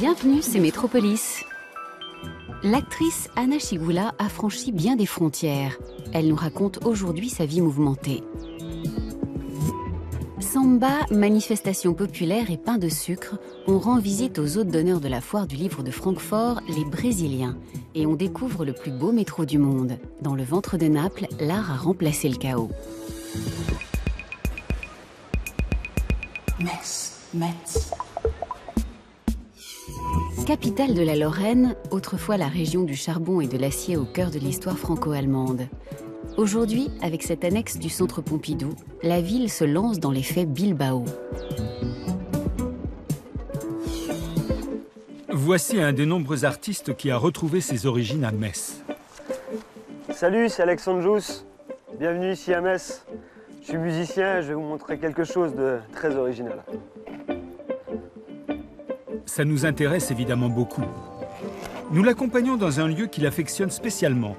Bienvenue, c'est Métropolis. L'actrice Anna Chigula a franchi bien des frontières. Elle nous raconte aujourd'hui sa vie mouvementée. Samba, manifestation populaire et pain de sucre, on rend visite aux hôtes d'honneur de la foire du livre de Francfort, les Brésiliens, et on découvre le plus beau métro du monde. Dans le ventre de Naples, l'art a remplacé le chaos. Metz. Capitale de la Lorraine, autrefois la région du charbon et de l'acier au cœur de l'histoire franco-allemande. Aujourd'hui, avec cette annexe du centre Pompidou, la ville se lance dans l'effet Bilbao. Voici un des nombreux artistes qui a retrouvé ses origines à Metz. Salut, c'est Alexandre Jousse. Bienvenue ici à Metz. Je suis musicien et je vais vous montrer quelque chose de très original. Ça nous intéresse évidemment beaucoup. Nous l'accompagnons dans un lieu qu'il affectionne spécialement.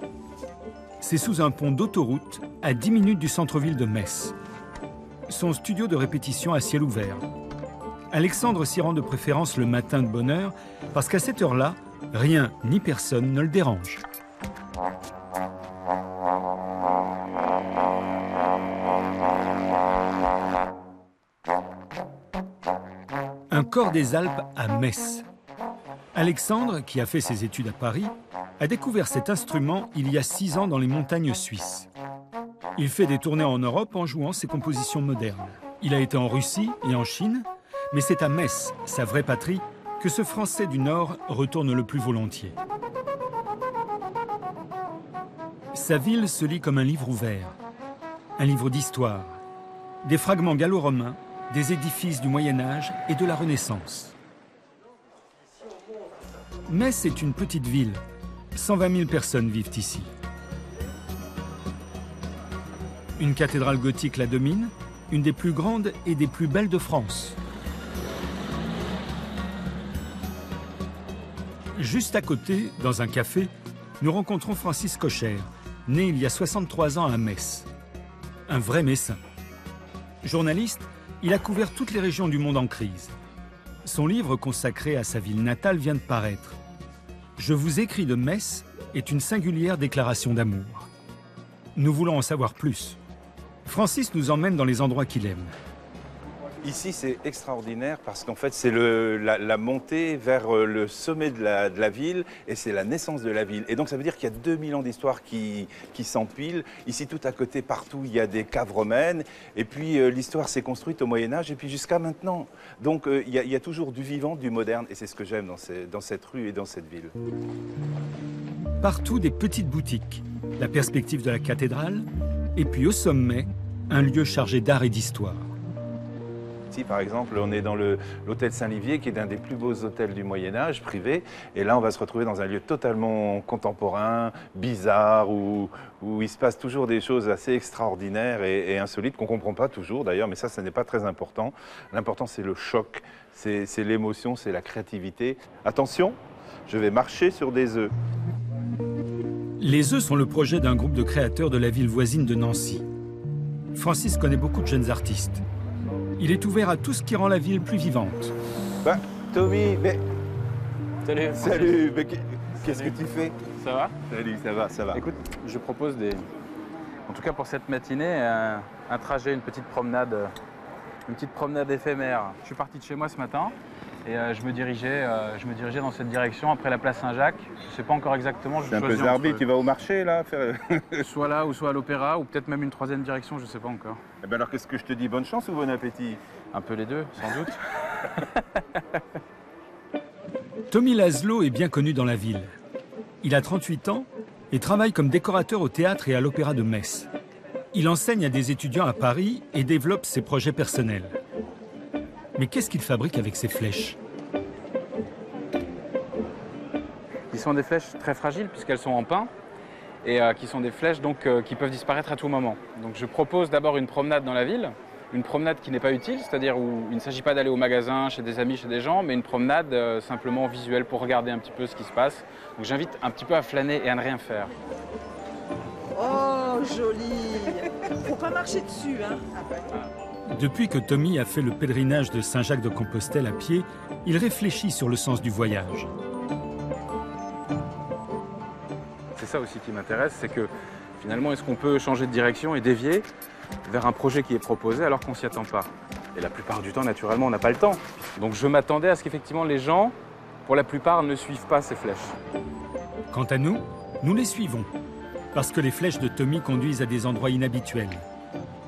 C'est sous un pont d'autoroute, à 10 minutes du centre-ville de Metz. Son studio de répétition à ciel ouvert. Alexandre s'y rend de préférence le matin de bonne heure, parce qu'à cette heure-là, rien ni personne ne le dérange. Un corps des Alpes à Metz. Alexandre, qui a fait ses études à Paris, a découvert cet instrument il y a six ans dans les montagnes suisses. Il fait des tournées en Europe en jouant ses compositions modernes. Il a été en Russie et en Chine, mais c'est à Metz, sa vraie patrie, que ce Français du Nord retourne le plus volontiers. Sa ville se lit comme un livre ouvert, un livre d'histoire, des fragments gallo-romains, des édifices du Moyen Âge et de la Renaissance. Metz est une petite ville. 120 000 personnes vivent ici. Une cathédrale gothique la domine, une des plus grandes et des plus belles de France. Juste à côté, dans un café, nous rencontrons Francis Cocher, né il y a 63 ans à Metz. Un vrai messin. Journaliste, il a couvert toutes les régions du monde en crise. Son livre consacré à sa ville natale vient de paraître. Je vous écris de Metz est une singulière déclaration d'amour. Nous voulons en savoir plus. Francis nous emmène dans les endroits qu'il aime. Ici, c'est extraordinaire parce qu'en fait, c'est la, montée vers euh, le sommet de la, ville et c'est la naissance de la ville. Et donc, ça veut dire qu'il y a 2000 ans d'histoire qui, s'empilent. Ici, tout à côté, partout, il y a des caves romaines. Et puis, euh, l'histoire s'est construite au Moyen-Âge et puis jusqu'à maintenant. Donc, euh, il y, a- toujours du vivant, du moderne. Et c'est ce que j'aime dans cette rue et dans cette ville. Partout des petites boutiques, la perspective de la cathédrale, et puis au sommet, un lieu chargé d'art et d'histoire. Par exemple, on est dans l'hôtel Saint-Livier, qui est un des plus beaux hôtels du Moyen-Âge, privé. Et là, on va se retrouver dans un lieu totalement contemporain, bizarre, où, il se passe toujours des choses assez extraordinaires et, et insolites, qu'on ne comprend pas toujours d'ailleurs, mais ça, ce n'est pas très important. L'important, c'est le choc, c'est l'émotion, c'est la créativité. Attention, je vais marcher sur des œufs. Les œufs sont le projet d'un groupe de créateurs de la ville voisine de Nancy. Francis connaît beaucoup de jeunes artistes. Il est ouvert à tout ce qui rend la ville plus vivante. Bah, Tommy, mais Salut. salut, mais qu'est- qu'est-ce que tu fais Ça va? Salut, ça va, ça va. Écoute, je propose des. En tout cas pour cette matinée, un, un trajet, une petite promenade, euh, une petite promenade éphémère. Je suis parti de chez moi ce matin et euh, je me dirigeais, euh, je me dirigeais dans cette direction après la place Saint-Jacques. Je sais pas encore exactement. Je C'est un peu zarbi, entre- tu vas au marché là faire... Soit là ou soit à l'opéra ou peut-être même une troisième direction, je sais pas encore. Eh ben alors qu'est-ce que je te dis? Bonne chance ou bon appétit? Un peu les deux, sans doute. Tommy Laszlo est bien connu dans la ville. Il a 38 ans et travaille comme décorateur au théâtre et à l'opéra de Metz. Il enseigne à des étudiants à Paris et développe ses projets personnels. Mais qu'est-ce qu'il fabrique avec ses flèches? Sont des flèches très fragiles puisqu'elles sont en pain et euh, qui sont des flèches donc euh, qui peuvent disparaître à tout moment. Donc je propose d'abord une promenade dans la ville, une promenade qui n'est pas utile, c'est-à-dire où il ne s'agit pas d'aller au magasin, chez des amis, chez des gens, mais une promenade euh, simplement visuelle pour regarder un petit peu ce qui se passe. Donc j'invite un petit peu à flâner et à ne rien faire. Oh, joli Faut pas marcher dessus, hein Depuis que Tommy a fait le pèlerinage de Saint-Jacques-de-Compostelle à pied, il réfléchit sur le sens du voyage. C'est ça aussi qui m'intéresse, c'est que finalement, est-ce qu'on peut changer de direction et dévier vers un projet qui est proposé alors qu'on s'y attend pas? Et la plupart du temps, naturellement, on n'a pas le temps. Donc je m'attendais à ce qu'effectivement les gens, pour la plupart, ne suivent pas ces flèches. Quant à nous, nous les suivons, parce que les flèches de Tommy conduisent à des endroits inhabituels,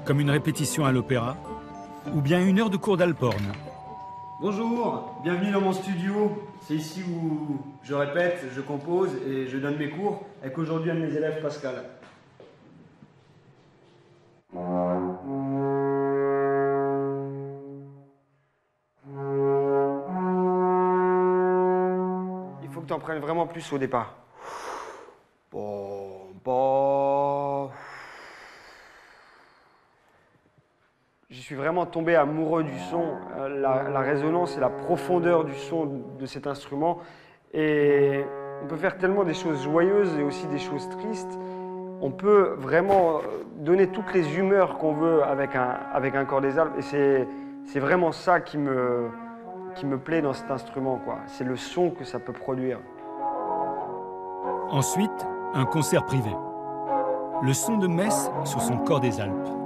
comme une répétition à l'opéra, ou bien une heure de cours d'Alporn. Bonjour, bienvenue dans mon studio. C'est ici où je répète, je compose et je donne mes cours avec aujourd'hui un de mes élèves, Pascal. Il faut que tu en prennes vraiment plus au départ. Bon, bon. Je suis vraiment tombé amoureux du son, euh, la, résonance et la profondeur du son de cet instrument. Et on peut faire tellement des choses joyeuses et aussi des choses tristes. On peut vraiment euh, donner toutes les humeurs qu'on veut avec un, avec un corps des Alpes. Et c'est, vraiment ça qui me, qui me plaît dans cet instrument. C'est le son que ça peut produire. Ensuite, un concert privé. Le son de Metz sur son corps des Alpes.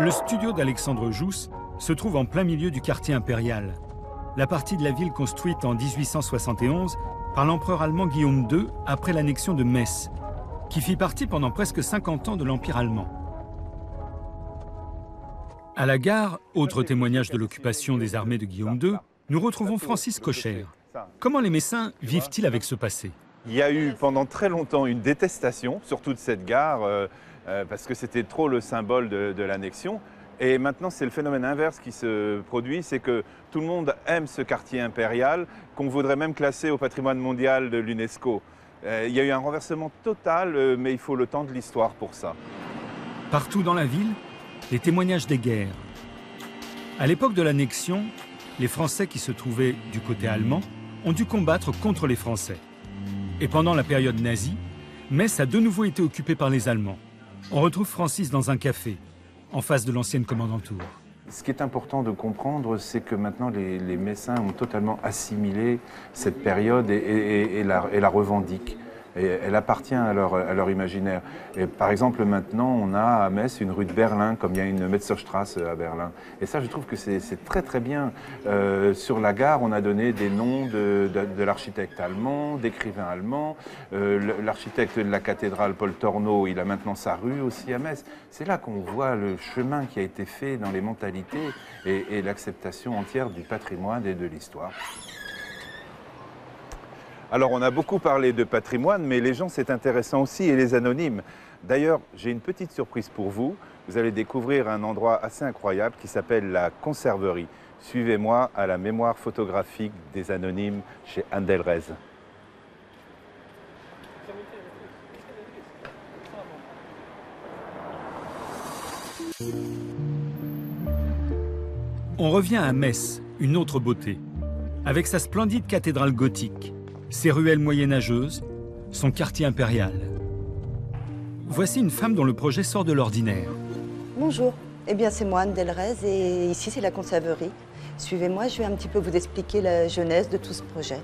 Le studio d'Alexandre Jousse se trouve en plein milieu du quartier impérial, la partie de la ville construite en 1871 par l'empereur allemand Guillaume II après l'annexion de Metz, qui fit partie pendant presque 50 ans de l'Empire allemand. À la gare, autre témoignage de l'occupation des armées de Guillaume II, nous retrouvons Francis Cocher. Comment les Messins vivent-ils avec ce passé? Il y a eu pendant très longtemps une détestation, surtout de cette gare, euh, euh, parce que c'était trop le symbole de, l'annexion. Et maintenant, c'est le phénomène inverse qui se produit, c'est que tout le monde aime ce quartier impérial, qu'on voudrait même classer au patrimoine mondial de l'UNESCO. Euh, il y a eu un renversement total, mais il faut le temps de l'histoire pour ça. Partout dans la ville, les témoignages des guerres. À l'époque de l'annexion, les Français qui se trouvaient du côté allemand ont dû combattre contre les Français. Et pendant la période nazie, Metz a de nouveau été occupée par les Allemands. On retrouve Francis dans un café, en face de l'ancienne commandantour. Ce qui est important de comprendre, c'est que maintenant les, Messins ont totalement assimilé cette période et la revendiquent. Elle appartient à leur, imaginaire. Et par exemple, maintenant, on a à Metz une rue de Berlin, comme il y a une Metzerstrasse à Berlin. Et ça, je trouve que c'est très très bien. Euh, sur la gare, on a donné des noms de, de- l'architecte allemand, d'écrivains allemands. Euh, l'architecte de la cathédrale, Paul Torneau, il a maintenant sa rue aussi à Metz. C'est là qu'on voit le chemin qui a été fait dans les mentalités et l'acceptation entière du patrimoine et de l'histoire. Alors, on a beaucoup parlé de patrimoine, mais les gens, c'est intéressant aussi, et les anonymes. D'ailleurs, j'ai une petite surprise pour vous. Vous allez découvrir un endroit assez incroyable qui s'appelle la Conserverie. Suivez-moi à la mémoire photographique des anonymes chez Andelrez. On revient à Metz, une autre beauté, avec sa splendide cathédrale gothique, ses ruelles moyenâgeuses, son quartier impérial. Voici une femme dont le projet sort de l'ordinaire. Bonjour, eh bien c'est moi Anne Delrez et ici c'est la conserverie. Suivez-moi, je vais un petit peu vous expliquer la genèse de tout ce projet.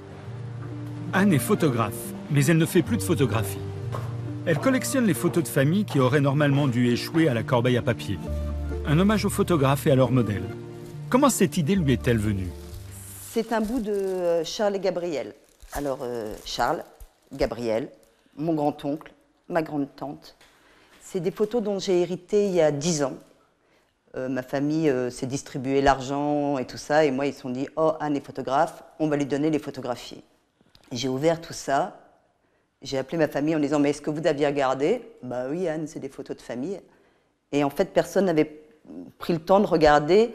Anne est photographe, mais elle ne fait plus de photographie. Elle collectionne les photos de famille qui auraient normalement dû échouer à la corbeille à papier. Un hommage aux photographes et à leurs modèles. Comment cette idée lui est-elle venue? C'est un bout de euh, Charles et Gabriel. Alors euh, Charles, Gabriel, mon grand-oncle, ma grande-tante. C'est des photos dont j'ai hérité il y a dix ans. Euh, ma famille euh, s'est distribué l'argent et tout ça, et moi ils se sont dit Oh, Anne est photographe, on va lui donner les photographier. J'ai ouvert tout ça, j'ai appelé ma famille en disant Mais est-ce que vous aviez regardé? Bah oui, Anne, c'est des photos de famille. Et en fait, personne n'avait pris le temps de regarder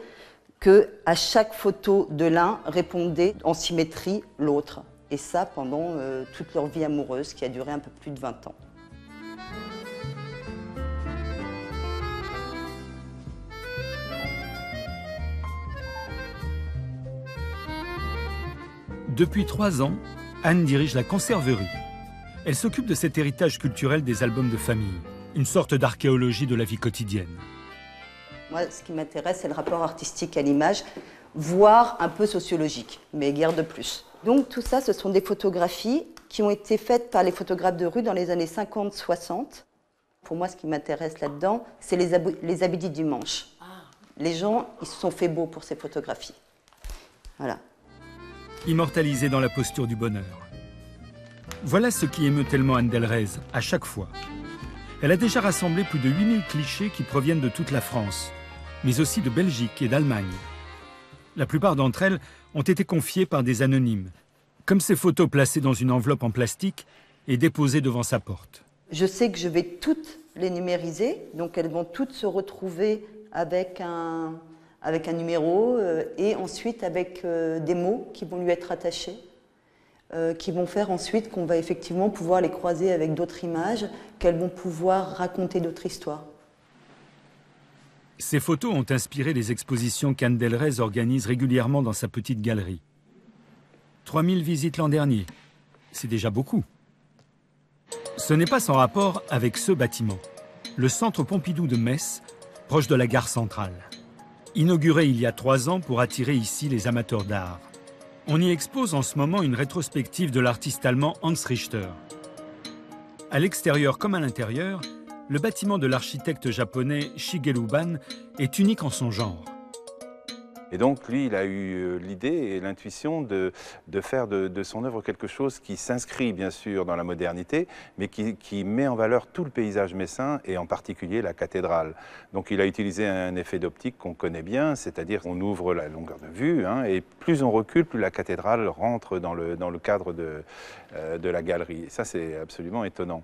que à chaque photo de l'un répondait en symétrie l'autre. Et ça pendant euh, toute leur vie amoureuse qui a duré un peu plus de 20 ans. Depuis trois ans, Anne dirige la conserverie. Elle s'occupe de cet héritage culturel des albums de famille, une sorte d'archéologie de la vie quotidienne. Moi, ce qui m'intéresse, c'est le rapport artistique à l'image, voire un peu sociologique, mais guère de plus. Donc tout ça, ce sont des photographies qui ont été faites par les photographes de rue dans les années 50-60. Pour moi, ce qui m'intéresse là-dedans, c'est les, les habits du dimanche. Les gens, ils se sont fait beaux pour ces photographies. Voilà. Immortalisé dans la posture du bonheur. Voilà ce qui émeut tellement Anne Delrez, à chaque fois. Elle a déjà rassemblé plus de 8000 clichés qui proviennent de toute la France, mais aussi de Belgique et d'Allemagne. La plupart d'entre elles ont été confiées par des anonymes, comme ces photos placées dans une enveloppe en plastique et déposées devant sa porte. Je sais que je vais toutes les numériser, donc elles vont toutes se retrouver avec un, avec un numéro euh, et ensuite avec euh, des mots qui vont lui être attachés, euh, qui vont faire ensuite qu'on va effectivement pouvoir les croiser avec d'autres images, qu'elles vont pouvoir raconter d'autres histoires. Ces photos ont inspiré les expositions qu'Anne organise régulièrement dans sa petite galerie. 3000 visites l'an dernier, c'est déjà beaucoup. Ce n'est pas sans rapport avec ce bâtiment, le Centre Pompidou de Metz, proche de la gare centrale. Inauguré il y a trois ans pour attirer ici les amateurs d'art. On y expose en ce moment une rétrospective de l'artiste allemand Hans Richter. À l'extérieur comme à l'intérieur, le bâtiment de l'architecte japonais Shigeru Ban est unique en son genre. Et donc, lui, il a eu euh, l'idée et l'intuition de, faire de, son œuvre quelque chose qui s'inscrit, bien sûr, dans la modernité, mais qui, met en valeur tout le paysage messin et en particulier la cathédrale. Donc, il a utilisé un effet d'optique qu'on connaît bien, c'est-à-dire qu'on ouvre la longueur de vue, hein, et plus on recule, plus la cathédrale rentre dans le, cadre de, euh, de la galerie. ça, c'est absolument étonnant.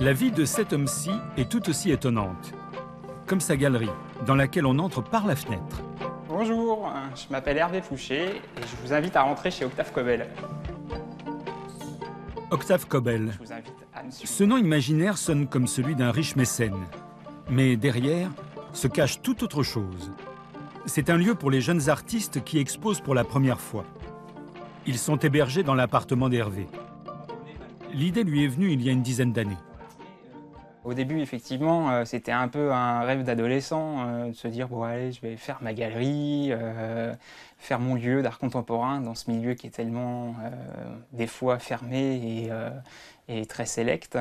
La vie de cet homme-ci est tout aussi étonnante, comme sa galerie, dans laquelle on entre par la fenêtre. Bonjour, je m'appelle Hervé Fouché et je vous invite à rentrer chez Octave Cobel. Octave Cobel. Ce nom imaginaire sonne comme celui d'un riche mécène. Mais derrière se cache tout autre chose. C'est un lieu pour les jeunes artistes qui exposent pour la première fois. Ils sont hébergés dans l'appartement d'Hervé. L'idée lui est venue il y a une dizaine d'années. Au début, effectivement, euh, c'était un peu un rêve d'adolescent euh, de se dire bon allez, je vais faire ma galerie, euh, faire mon lieu d'art contemporain dans ce milieu qui est tellement des fois fermé et, très sélect.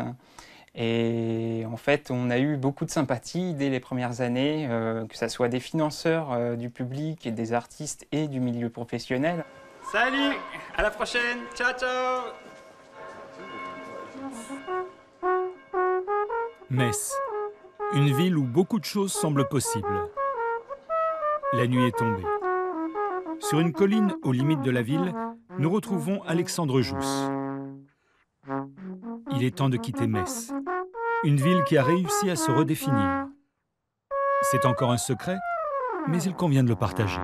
Et en fait, on a eu beaucoup de sympathie dès les premières années, que ce soit des financeurs du public et des artistes et du milieu professionnel. Salut, à la prochaine, ciao ciao Metz, une ville où beaucoup de choses semblent possibles. La nuit est tombée. Sur une colline aux limites de la ville, nous retrouvons Alexandre Jousse. Il est temps de quitter Metz, une ville qui a réussi à se redéfinir. C'est encore un secret, mais il convient de le partager.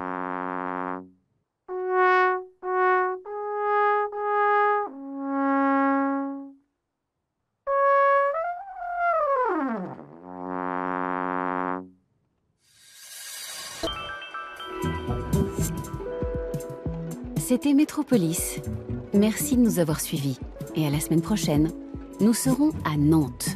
C'était Métropolis. Merci de nous avoir suivis. Et à la semaine prochaine, nous serons à Nantes.